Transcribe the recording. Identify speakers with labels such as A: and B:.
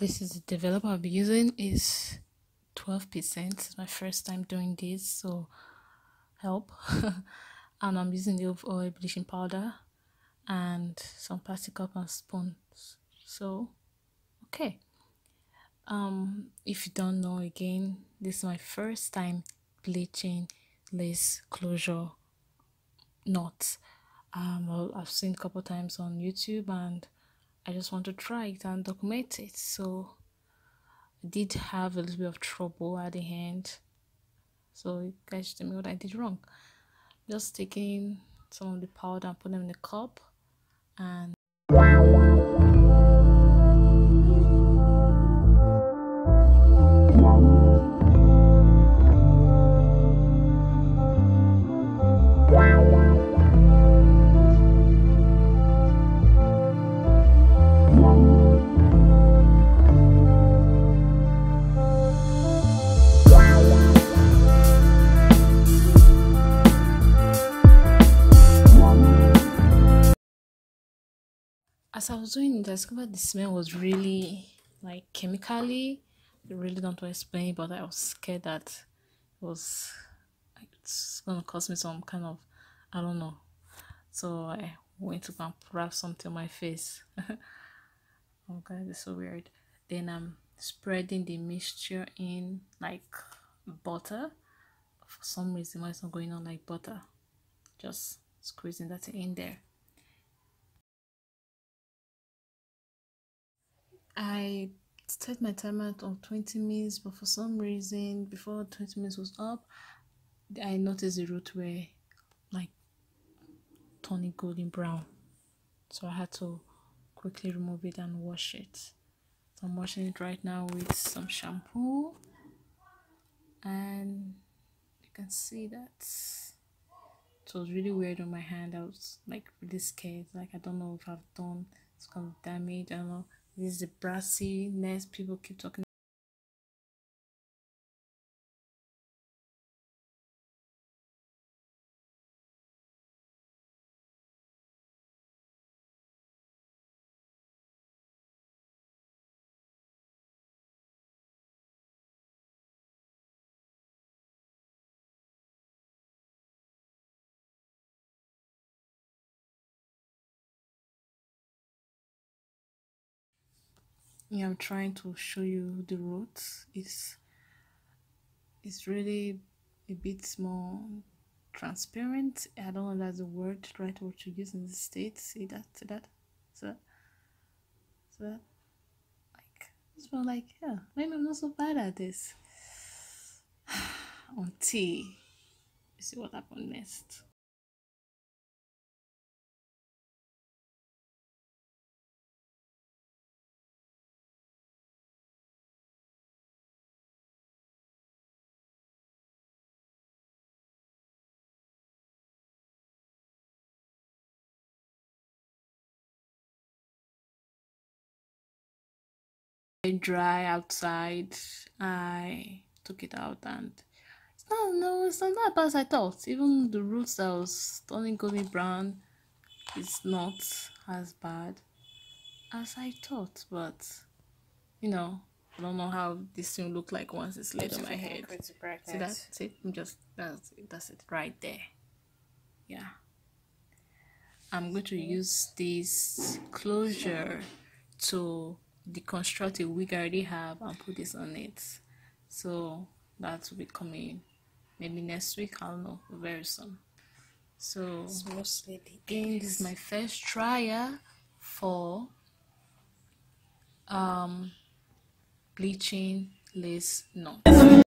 A: this is the developer I'll be using is 12% it's my first time doing this so help. And I'm using the oil bleaching powder and some plastic cup and spoons. So okay. Um if you don't know again this is my first time bleaching lace closure knots. Um I've seen a couple times on YouTube and I just want to try it and document it. So I did have a little bit of trouble at the end. So you guys tell me what I did wrong. Just taking some of the powder and put them in the cup and as I was doing it, I discovered the smell was really like chemically. I really don't want to explain, but I was scared that it was it's gonna cause me some kind of I don't know. So I went to go and wrap something on my face. oh god, it's so weird. Then I'm spreading the mixture in like butter. For some reason, why it's not going on like butter. Just squeezing that in there. I set my timer on 20 minutes, but for some reason, before 20 minutes was up, I noticed the root were like turning golden brown. So I had to quickly remove it and wash it. So I'm washing it right now with some shampoo. And you can see that it was really weird on my hand. I was like really scared. Like I don't know if I've done some damage. I don't know this is the brassiness people keep talking yeah i'm trying to show you the roots. It's it's really a bit more transparent. I don't know that's the word right word to use in the states. See that see that so so that. Like it's more like yeah maybe i'm not so bad at this. On tea. You see what happened next dry outside. I took it out and it's not no it's not as bad as i thought even the roots that was turning golden brown is not as bad as i thought but you know i don't know how this thing look like once it's laid on my head. see that? see? I'm just that's it that's it right there. Yeah. I'm going to use this closure to deconstruct a wig I already have and put this on it. So that will be coming maybe next week. I don't know, very soon. So again, this is my first trial for um bleaching lace knots.